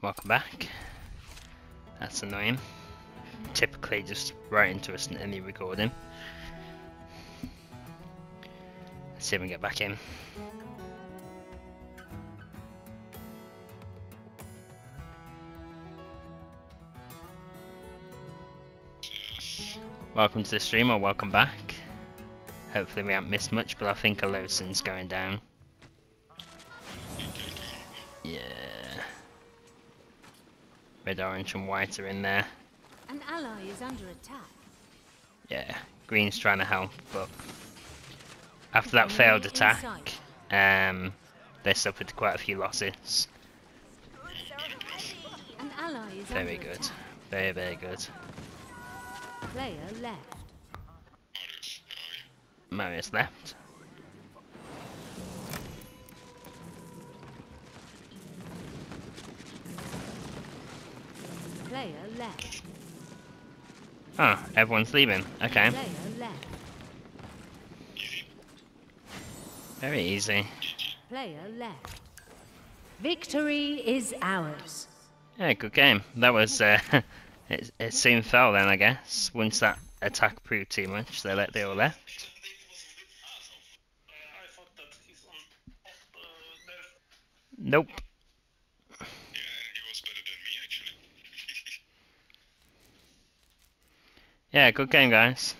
Welcome back. That's annoying. Typically just right into us in any recording. Let's see if we can get back in. Welcome to the stream or welcome back. Hopefully we haven't missed much, but I think a Loson's going down. Yeah. Red, orange and white are in there. An ally is under attack. Yeah, green's trying to help, but after that failed attack, um, they suffered quite a few losses. An ally is Very good. attack. Very, very good. Player left. Marius left. Player left. Oh, everyone's leaving. Okay, very easy. Player left. Victory is ours. Yeah, good game. That was, uh, it, it soon fell then, I guess. Once that attack proved too much, they let they all left. I thought that he's on off uh, there. Nope. Yeah, he was better than me actually. Yeah, good game, guys.